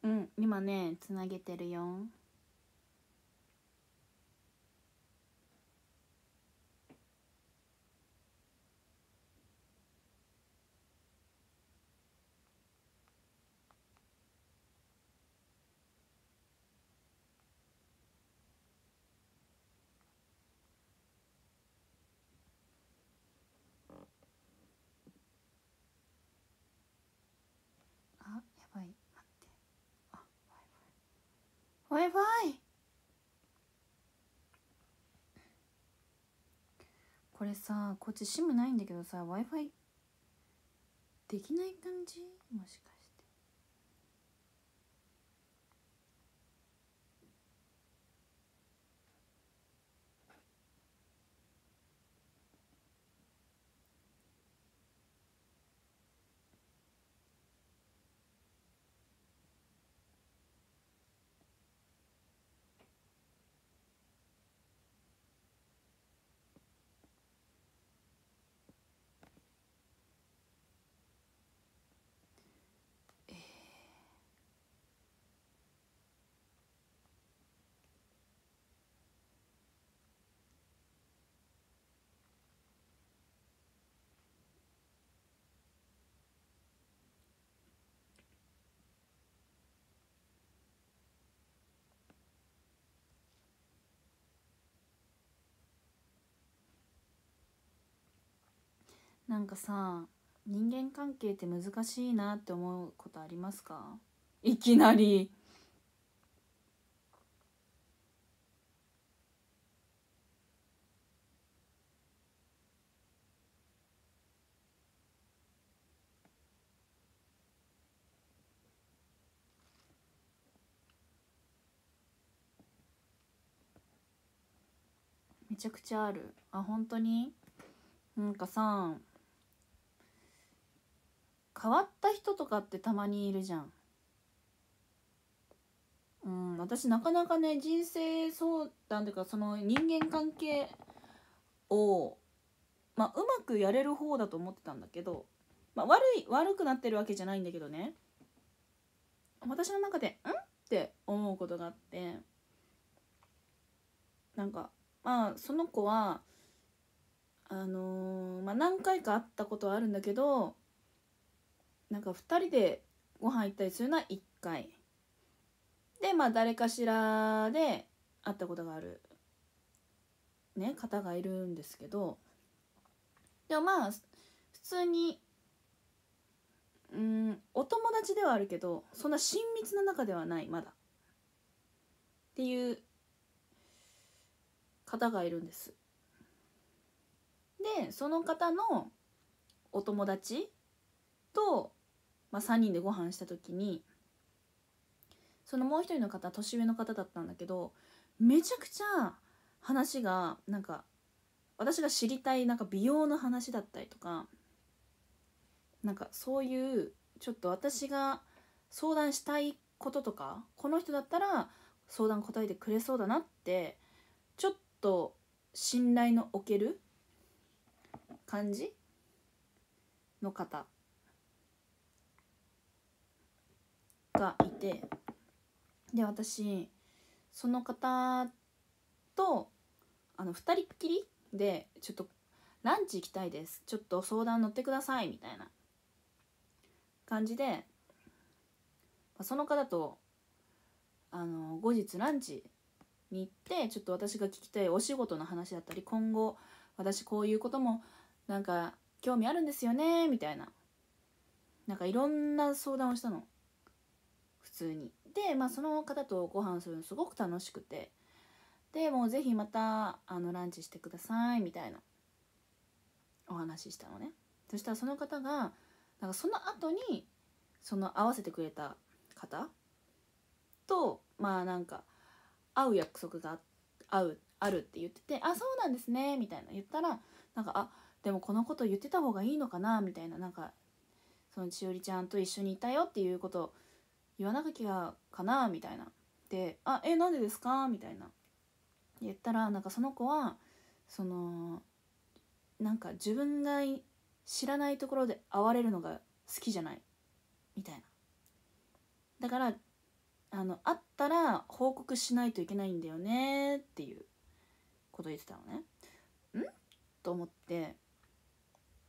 うん今ねつなげてるよ。W i f i これさこっち SIM ないんだけどさ w i f i できない感じ？もしかして。なんかさ人間関係って難しいなって思うことありますか？いきなり。めちゃくちゃある。あ本当に？なんかさ変わった人とかってたまにいるじゃんうん私なかなかね人生相談というかその人間関係をまあうまくやれる方だと思ってたんだけど、まあ、悪い悪くなってるわけじゃないんだけどね私の中で「ん?」って思うことがあってなんかまあその子はあのーまあ、何回か会ったことはあるんだけどなんか2人でご飯行ったりするのは1回。でまあ誰かしらで会ったことがある。ね方がいるんですけど。でもまあ普通にうんお友達ではあるけどそんな親密な中ではないまだ。っていう方がいるんです。でその方のお友達と、まあ、3人でご飯した時にそのもう一人の方年上の方だったんだけどめちゃくちゃ話がなんか私が知りたいなんか美容の話だったりとかなんかそういうちょっと私が相談したいこととかこの人だったら相談答えてくれそうだなってちょっと信頼のおける感じの方。がいてで私その方とあの2人っきりでちょっとランチ行きたいです。ちょっと相談乗ってくださいみたいな感じでその方とあの後日ランチに行ってちょっと私が聞きたいお仕事の話だったり今後私こういうこともなんか興味あるんですよねみたいな。なんかいろんな相談をしたの。通に。でまあその方とご飯するのすごく楽しくて。でもうぜひまたあのランチしてくださいみたいな。お話ししたのね。そしたらその方がなんかその後にその合わせてくれた方とまあなんか会う約束が会うあるって言ってて「あそうなんですね」みたいな。言ったらなんか「あでもこのこと言ってた方がいいのかな」みたいな。なんかその千織ちゃんと一緒にいたよっていうことを言わなきゃかなみたいな。で「あえなんでですか?」みたいな。言ったらなんかその子はそのなんか自分が知らないところで会われるのが好きじゃない。みたいな。だからあの会ったら報告しないといけないんだよね。っていうこと言ってたのね。ん？と思って。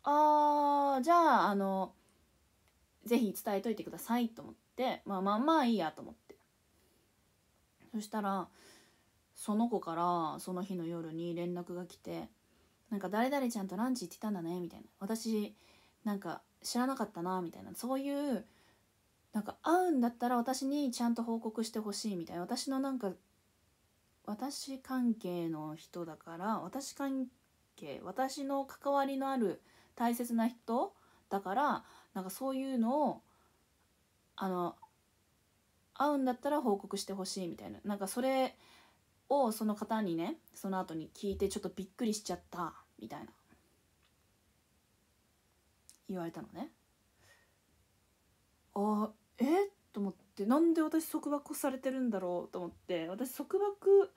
あーじゃああの是非伝えといてください。と思って。まあまあまあいいやと思って。そしたらその子からその日の夜に連絡が来て「なんか誰々ちゃんとランチ行ってたんだね」みたいな「私なんか知らなかったな」みたいな。そういうなんか会うんだったら私にちゃんと報告してほしいみたいな。私のなんか私関係の人だから私関係私の関わりのある大切な人だからなんかそういうのをあの会うんだったら報告してほしいみたいな。なんかそれをその方にねその後に聞いてちょっとびっくりしちゃったみたいな。言われたのね。あえと思って。なんで私束縛されてるんだろうと思って。私束縛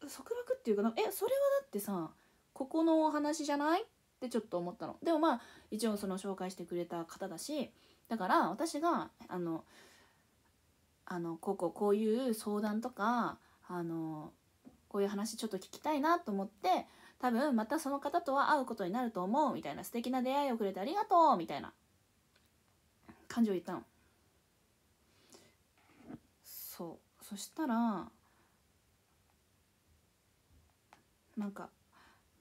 束縛っていうかなえそれはだってさここのお話じゃない？ってちょっと思ったの。でもまあ一応その紹介してくれた方だしだから私があのあのこうこうこういう相談とかあのこういう話ちょっと聞きたいなと思って多分またその方とは会うことになると思うみたいな素敵な出会いをくれてありがとうみたいな感じを言ったの。そう。そしたらなんか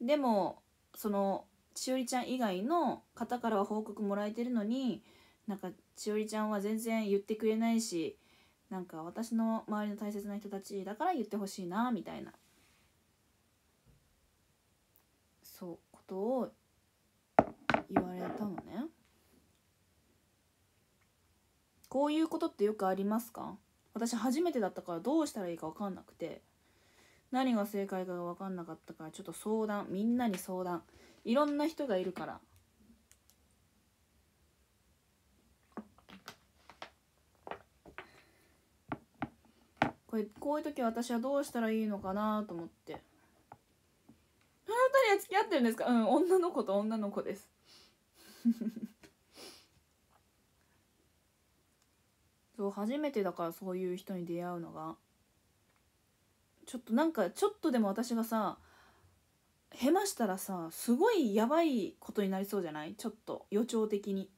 でもそのしおりちゃん以外の方からは報告もらえてるのになんかしおりちゃんは全然言ってくれないしなんか私の周りの大切な人たちだから言ってほしいなみたいな。そうことを言われたのね。こういうことってよくありますか？私初めてだったからどうしたらいいか分かんなくて。何が正解かが分かんなかったからちょっと相談みんなに相談。いろんな人がいるから。これこういう時私はどうしたらいいのかなと思って。あなたには付き合ってるんですか？うん女の子と女の子です。そう初めてだからそういう人に出会うのが。ちょっとなんかちょっとでも私がさへましたらさすごいやばいことになりそうじゃない？ちょっと予兆的に。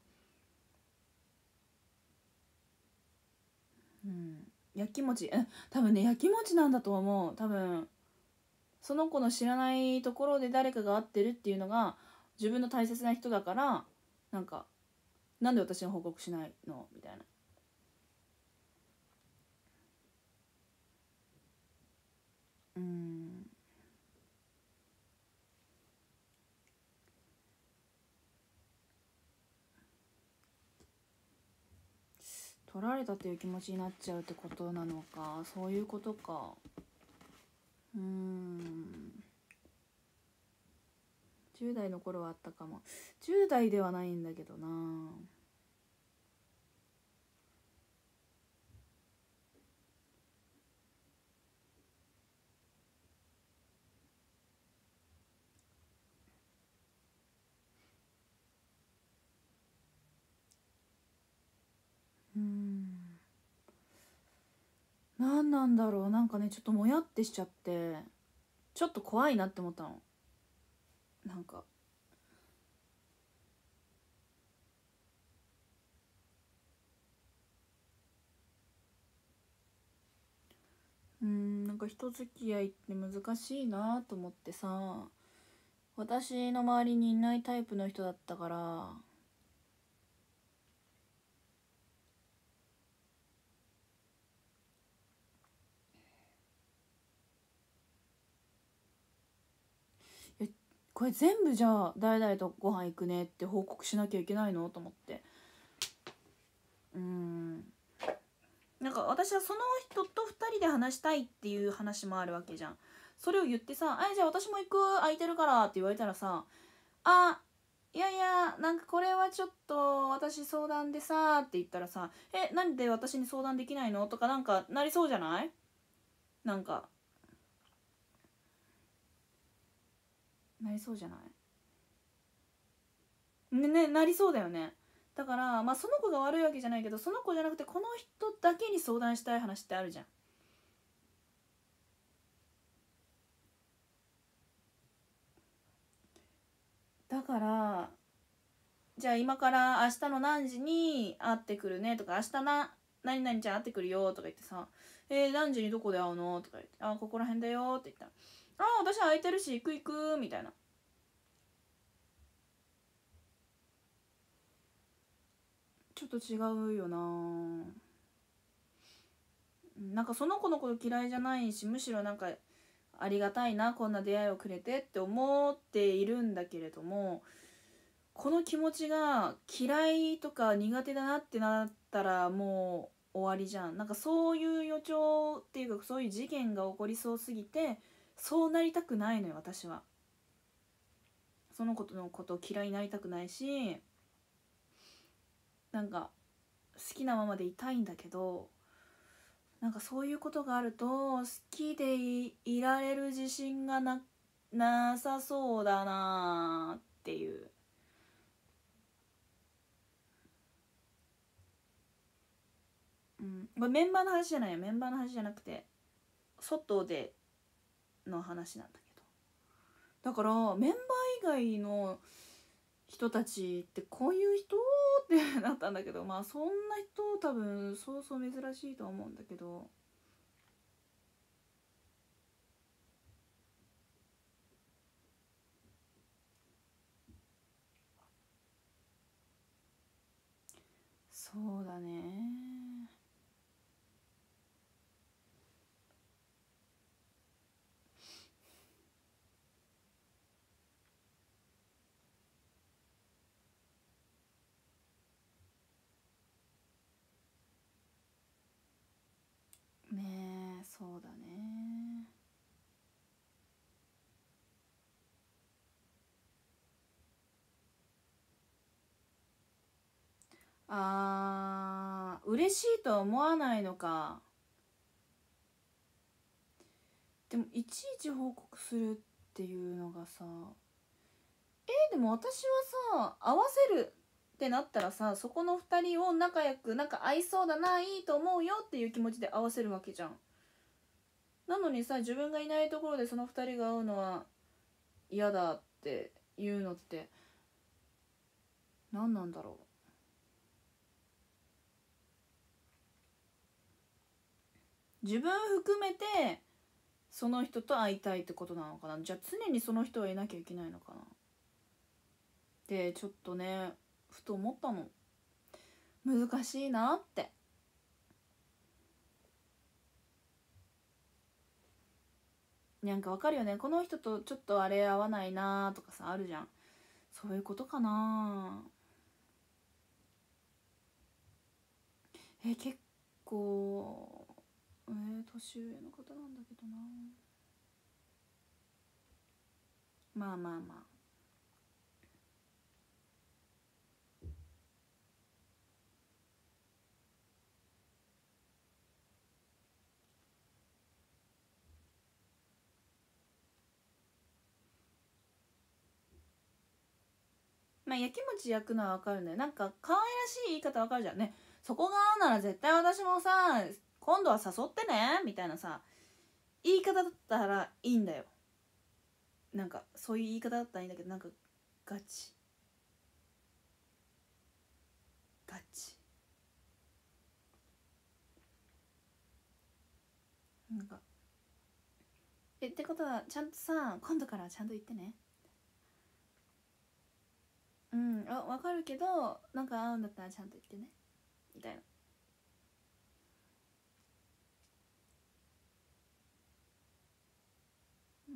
うん。やきもちうん多分ねやきもちなんだと思う。多分その子の知らないところで誰かが会ってるっていうのが自分の大切な人だからなんかなんで私に報告しないの？みたいな。うん。取られたという気持ちになっちゃうってことなのか。そういうことか。うん。10代の頃はあったかも。10代ではないんだけどな。うん。何なんだろう。なんかねちょっともやってしちゃってちょっと怖いなって思ったの。なんか。うんなんか人付き合いって難しいなと思ってさ。私の周りにいないタイプの人だったから。これ全部じゃあ誰々とご飯行くねって報告しなきゃいけないの？と思って。うん。なんか私はその人と2人で話したいっていう話もあるわけじゃん。それを言ってさ「あじゃあ私も行く？空いてるから」って言われたらさ「あいやいやなんかこれはちょっと私相談でさ」って言ったらさ「えなんで私に相談できないの?」とかなんかなりそうじゃない？なんかなりそうじゃない？ねねなりそうだよね。だからまあその子が悪いわけじゃないけどその子じゃなくてこの人だけに相談したい話ってあるじゃん。だからじゃあ今から明日の何時に会ってくるね？とか明日な何々ちゃん会ってくるよ？とか言ってさえー、何時にどこで会うの？とか言ってあここら辺だよって言ったらああ私空いてるし行く行くみたいな。ちょっと違うよな。なんかその子のこと嫌いじゃないしむしろなんかありがたいなこんな出会いをくれてって思っているんだけれどもこの気持ちが嫌いとか苦手だなってなったらもう終わりじゃん。なんかそういう予兆っていうかそういう事件が起こりそうすぎてそうなりたくないのよ私は。そのことのことを嫌いになりたくないしなんか好きなままでいたいんだけどなんかそういうことがあると好きでいられる自信がななさそうだなっていう。うん、これメンバーの話じゃないよ。メンバーの話じゃなくて外での話なんだけどだからメンバー以外の人たちってこういう人ってなったんだけどまあそんな人多分そうそう珍しいと思うんだけど。そうだねあー嬉しいとは思わないのか。でもいちいち報告するっていうのがさえー、でも私はさ合わせるってなったらさそこの2人を仲良くなんか合いそうだないいと思うよっていう気持ちで合わせるわけじゃん。なのにさ自分がいないところでその2人が会うのは嫌だっていうのって何なんだろう。自分含めてその人と会いたいってことなのかな？じゃあ常にその人はいなきゃいけないのかな？でちょっとねふと思ったの難しいなって。なんかわかるよね。この人とちょっとあれ合わないなとかさあるじゃん。そういうことかな。え結構えー、年上の方なんだけどな。まあまあまあ。まあ、やきもち焼くのはわかるんだよ。なんか可愛らしい言い方わかるじゃんね。そこが合うなら絶対私もさ今度は誘ってねみたいなさ言い方だったらいいんだよ。なんかそういう言い方だったらいいんだけどなんかガチ。ガチ。なんか。えってことはちゃんとさ今度からちゃんと言ってね。うんあ分かるけどなんか合うんだったらちゃんと言ってね。みたいな。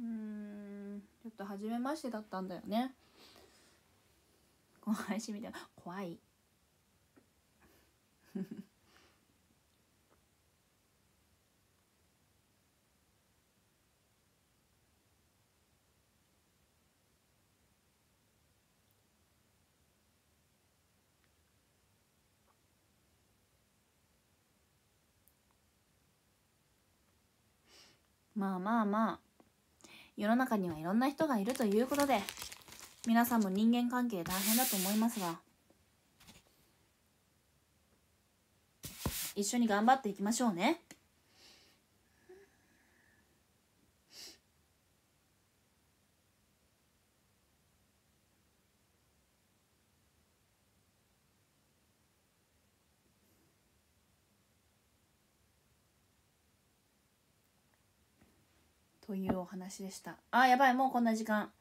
うんちょっと初めましてだったんだよね。この配信みたいな怖い。まあまあまあ。世の中にはいろんな人がいるということで皆さんも人間関係大変だと思いますが一緒に頑張っていきましょうね。というお話でした。あやばいもうこんな時間。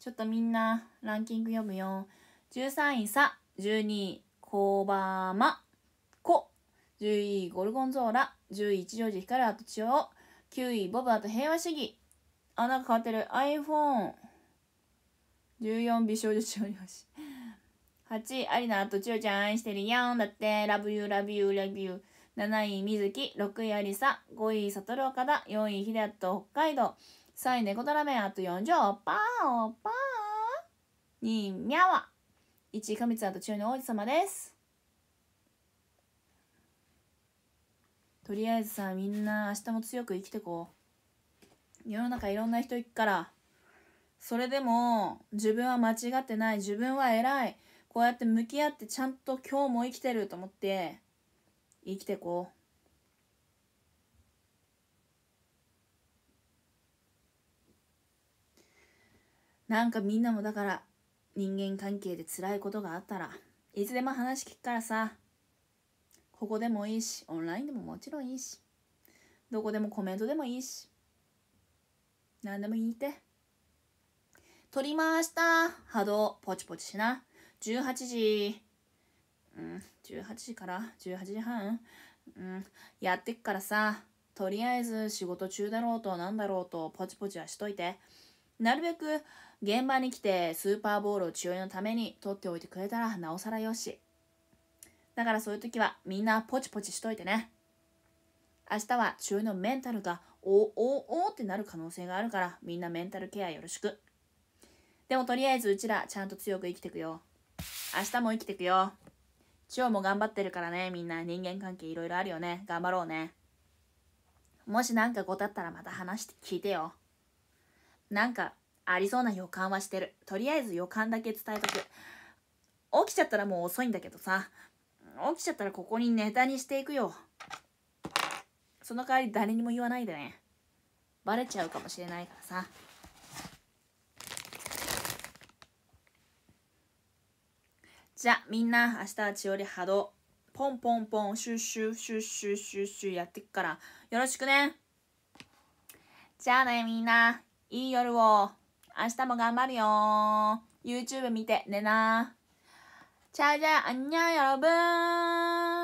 ちょっとみんなランキング読むよ。13位さ12位コバマコ10位ゴルゴンゾーラ。10位一乗寺光あと千代。9位ボブあと平和主義。あなんか変わってる。iPhone14 美少女調理星8位アリナあと千代ちゃん愛してる。やんだって。ラブユーラブユーラブユー7位水木6位ありさ5位悟岡田4位秀と北海道。3位猫ドラメンあと40おっぱーおっぱー。2位みゃわ1位神津あと中の王子様です。とりあえずさみんな明日も強く生きてこう。世の中いろんな人いくからそれでも自分は間違ってない。自分は偉い。こうやって向き合ってちゃんと今日も生きてると思って生きてこう。なんかみんなもだから人間関係で辛いことがあったらいつでも話聞くからさ。ここでもいいしオンラインでももちろんいいし。どこでもコメントでもいいし。何でも言いて。撮りました。波動ポチポチしな。18時。うん。18時から18時半。うん。やってっからさとりあえず仕事中だろうとなんだろうとポチポチはしといて。なるべく現場に来てスーパーボールを千代のために取っておいてくれたらなおさらよし。だからそういう時はみんなポチポチしといてね。明日は千代のメンタルがおおおってなる可能性があるからみんなメンタルケアよろしく。でもとりあえずうちらちゃんと強く生きてくよ。明日も生きてくよ。千代も頑張ってるからね。みんな人間関係いろいろあるよね。頑張ろうね。もしなんかごたったらまた話して聞いてよ。なんかありそうな予感はしてる。とりあえず予感だけ伝えとく。起きちゃったらもう遅いんだけどさ。起きちゃったらここにネタにしていくよ。その代わり誰にも言わないでね。バレちゃうかもしれないからさ。じゃあみんな明日は千織波動。ポンポンポンシュッシュッシュッシュッシュッシュやっていくから。よろしくね。じゃあねみんな。いい夜を。明日も頑張るよ。YouTube 見てねな。じゃあじゃああんにゃんよろぶん